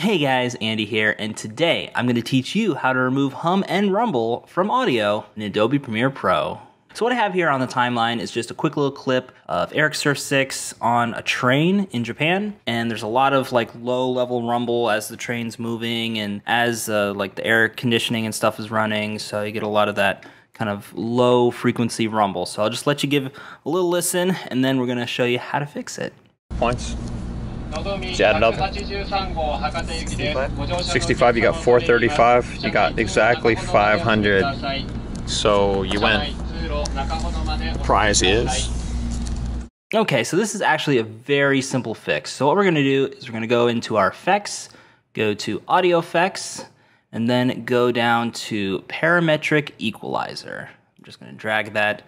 Hey guys, Andy here, and today I'm going to teach you how to remove hum and rumble from audio in Adobe Premiere Pro. So what I have here on the timeline is just a quick little clip of Eric Surf 6 on a train in Japan, and there's a lot of like low level rumble as the train's moving and as uh, like the air conditioning and stuff is running, so you get a lot of that kind of low frequency rumble. So I'll just let you give a little listen, and then we're going to show you how to fix it. Points. Another. 65, you got 435, you got exactly 500. So you win. Prize is. Okay, so this is actually a very simple fix. So what we're gonna do is we're gonna go into our effects, go to audio effects, and then go down to parametric equalizer. I'm just gonna drag that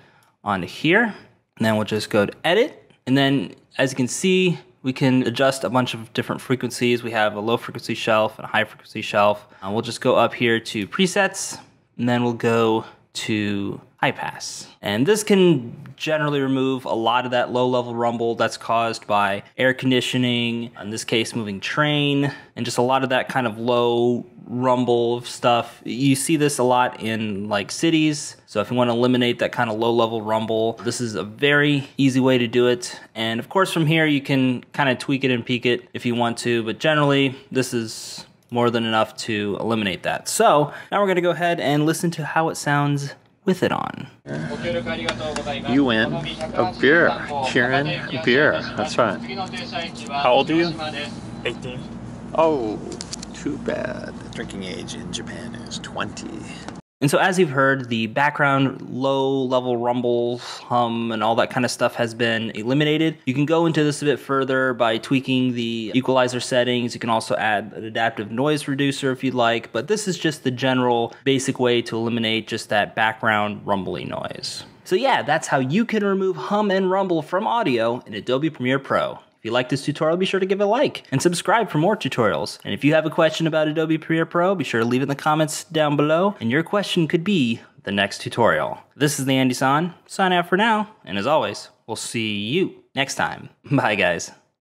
onto here, and then we'll just go to edit, and then as you can see, we can adjust a bunch of different frequencies. We have a low frequency shelf and a high frequency shelf. Uh, we'll just go up here to presets, and then we'll go to high pass. And this can generally remove a lot of that low level rumble that's caused by air conditioning, in this case, moving train, and just a lot of that kind of low rumble stuff. You see this a lot in like cities. So if you want to eliminate that kind of low level rumble, this is a very easy way to do it. And of course from here you can kind of tweak it and peak it if you want to, but generally this is more than enough to eliminate that. So now we're gonna go ahead and listen to how it sounds with it on. You win a beer. Kieran, beer. That's right. How old are you? 18. Oh, too bad. The drinking age in Japan is 20. And so, as you've heard, the background low level rumble, hum, and all that kind of stuff has been eliminated. You can go into this a bit further by tweaking the equalizer settings. You can also add an adaptive noise reducer if you'd like, but this is just the general basic way to eliminate just that background rumbly noise. So, yeah, that's how you can remove hum and rumble from audio in Adobe Premiere Pro. If you like this tutorial, be sure to give it a like and subscribe for more tutorials. And if you have a question about Adobe Premiere Pro, be sure to leave it in the comments down below, and your question could be the next tutorial. This is the Andy San, sign out for now, and as always, we'll see you next time. Bye guys.